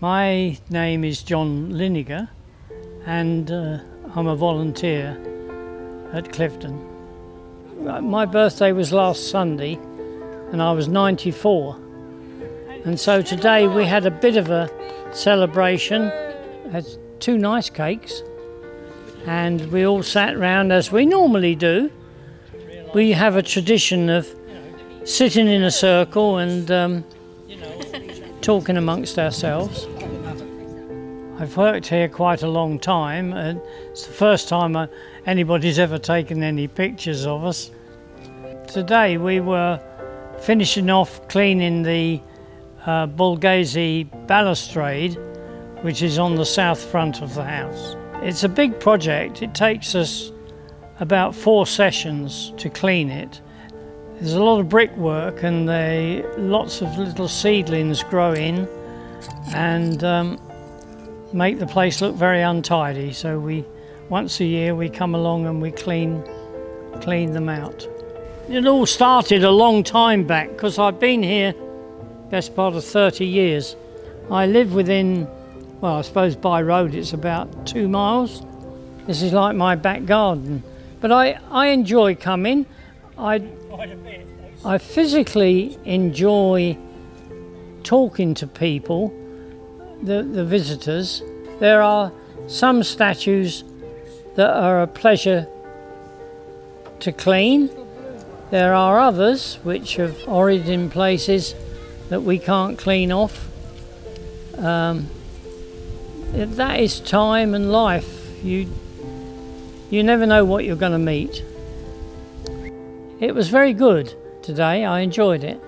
My name is John Liniger and uh, I'm a volunteer at Cliveden. My birthday was last Sunday and I was 94. And so today we had a bit of a celebration. Had two nice cakes and we all sat round as we normally do. We have a tradition of sitting in a circle and um, talking amongst ourselves. I've worked here quite a long time and it's the first time uh, anybody's ever taken any pictures of us. Today we were finishing off cleaning the uh, Borghese balustrade which is on the south front of the house. It's a big project. It takes us about four sessions to clean it there's a lot of brickwork and they, lots of little seedlings grow in and um, make the place look very untidy. So we, once a year, we come along and we clean, clean them out. It all started a long time back because I've been here best part of 30 years. I live within, well, I suppose by road it's about two miles. This is like my back garden. But I, I enjoy coming. I I physically enjoy talking to people, the, the visitors. There are some statues that are a pleasure to clean. There are others which have origin places that we can't clean off. Um, that is time and life. You, you never know what you're going to meet. It was very good today. I enjoyed it.